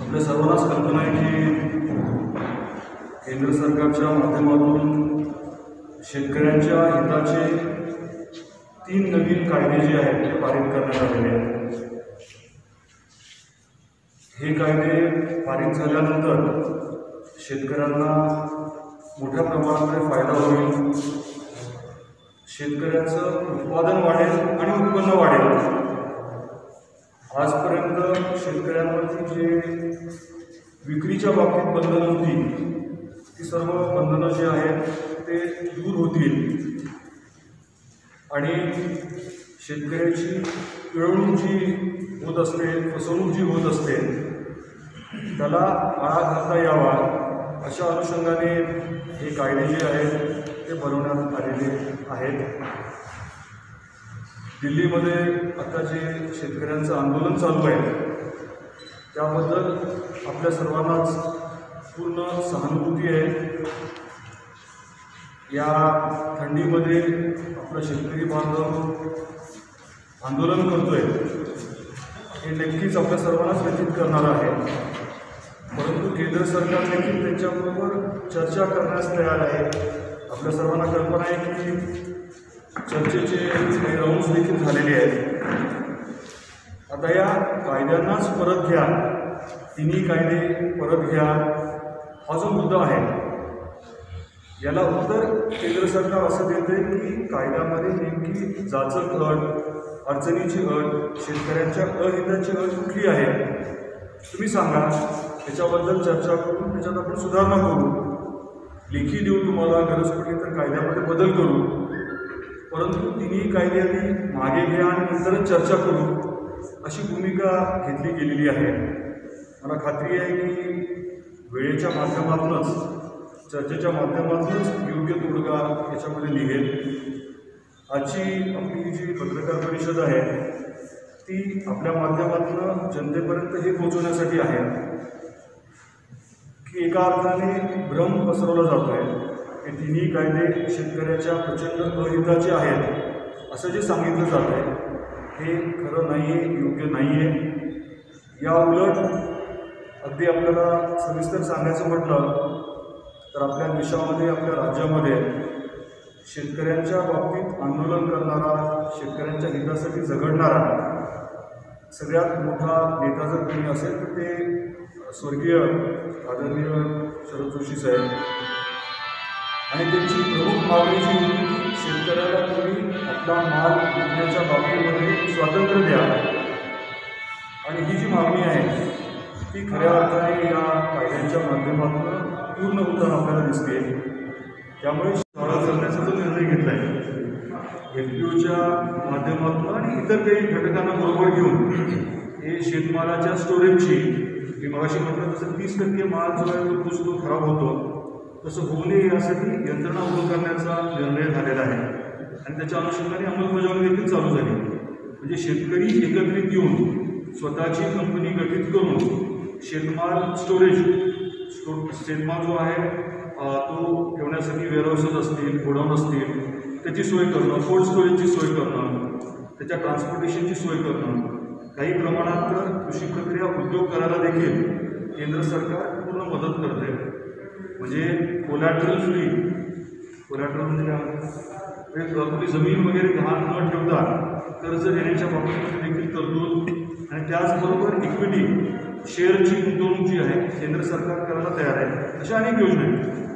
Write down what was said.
आपल्या सर्वांनाच कल्पना आहे की केंद्र सरकारच्या माध्यमातून शेतकऱ्यांच्या हिताचे तीन नवीन कायदे जे आहेत ते पारित करण्यात आलेले आहेत. हे कायदे पारित झाल्यानंतर शेतकऱ्यांना मोठ्या प्रमाणामध्ये फायदा होईल. शेतकऱ्याचं उत्पादन वाढेल आणि उत्पन्न वाढेल. आजपर्यंत शेतकऱ्यांवरती जे विक्रीच्या बाबतीत बंधनं होती ती सर्व बंधनं जी आहेत ते दूर होतील. आणि शेतकऱ्याची पिळवणूक जी होत असते फसवणूक जी होत असते त्याला आळा घालता यावा अशा अनुषंगाने हे कायदे जे आहेत ते बनवण्यात आलेले आहेत. दिल्लीमध्ये आता जे शेतकऱ्यांचं आंदोलन चालू आहे त्याबद्दल आपल्या सर्वांनाच पूर्ण सहानुभूती आहे. या थंडीमध्ये आपला शेतकरी बांधव आंदोलन करतोय हे नक्कीच आपल्या सर्वांनाच व्यतीत करणार आहे. परंतु केंद्र सरकार देखील त्यांच्याबरोबर चर्चा करण्यास तयार आहे. आपल्या सर्वांना कल्पना आहे की चर्चेचे काही राऊंड्स देखील झालेले आहेत. आता या कायद्यांनाच परत घ्या. तिन्ही कायदे परत घ्या. हा जो मुद्दा आहे याला उत्तर केंद्र सरकार असं देते की कायद्यामध्ये नेमकी जाचक अट अडचणीची अट शेतकऱ्यांच्या अहिताची अट कुठली आहे? तुम्ही सांगा. त्याच्याबद्दल चर्चा करून त्याच्यात आपण सुधारणा करू. लेखी देऊ तुम्हाला गरज पडली तर कायद्यामध्ये बदल करू. परंतु तिन्ही कायदे मागे घ्या आणि नंतरच चर्चा करू अशी भूमिका घेतली गेलेली आहे. मला खात्री आहे की वेळेच्या माध्यमातूनच चर्चेच्या माध्यमातूनच योग्य तोडगा याच्यामध्ये निघेल. आजची आपली जी पत्रकार परिषद आहे ती आपल्या माध्यमातून जनतेपर्यंत हे पोहोचवण्यासाठी आहे. की एका अर्थाने भ्रम पसरवला जातो आहे हे तिन्ही कायदे शेतकऱ्याच्या प्रचंड अहिताचे आहेत. असं जे सांगितलं जात आहे हे खरं नाही आहे योग्य नाही आहे या उलट अगदी आपल्याला सविस्तर सांगायचं म्हटलं तर आपल्या देशामध्ये आपल्या राज्यामध्ये शेतकऱ्यांच्या बाबतीत आंदोलन करणारा शेतकऱ्यांच्या हितासाठी झगडणारा सगळ्यात मोठा नेता जर कोणी असेल तर ते स्वर्गीय आदरणीय शरद जोशी साहेब. आणि त्यांची प्रमुख मागणी जी होती की शेतकऱ्याला तुम्ही आपला माल विकण्याच्या बाबतीमध्ये स्वातंत्र्य द्या आणि ही जी मागणी आहे ती खऱ्या अर्थाने या कायद्यांच्या माध्यमातून पूर्ण होताना आपल्याला दिसते. त्यामुळे शाळा चालण्याचा जो निर्णय घेतला आहे एफ पी ओच्या माध्यमातून आणि इतर काही घटकांना बरोबर घेऊन हे शेतमालाच्या स्टोरेजची मी मगाशी म्हटलं तसं तीस टक्के माल जो आहे तो खराब होतो. तसं होऊ नये यासाठी यंत्रणा उभं करण्याचा निर्णय झालेला आहे. आणि त्याच्या अनुषंगाने अंमलबजावणी देखील चालू झाली. म्हणजे शेतकरी एकत्रित येऊन स्वतःची कंपनी गठीत करून शेतमाल स्टोरेज स्टो शेतमाल जो आहे तो ठेवण्यासाठी वेअरहाऊसेस असतील गोडाऊन असतील त्याची सोय करणं कोल्ड स्टोरेजची सोय करणं त्याच्या ट्रान्सपोर्टेशनची सोय करणं काही प्रमाणात तर कृषी प्रक्रिया उद्योग करायला देखील केंद्र सरकार पूर्ण मदत करते म्हणजे कोलॅट्रल फ्री कोलॅट्रल म्हणजे काय म्हणजे जमीन वगैरे गहाण न ठेवता कर्ज देण्याच्या बाबतीत देखील तरतूद आणि त्याचबरोबर इक्विटी शेअरची गुंतवणूक जी आहे केंद्र सरकार करायला तयार आहे. अशा अनेक योजना आहेत.